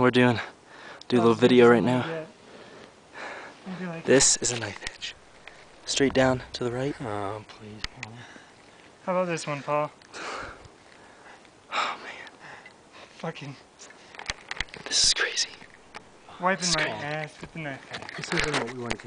we're doing do a little video right now. This is a knife edge. Straight down to the right. Oh, please, How about this one, Paul? Oh man, Fucking this is crazy. wiping my ass with the knife. This isn't what we want to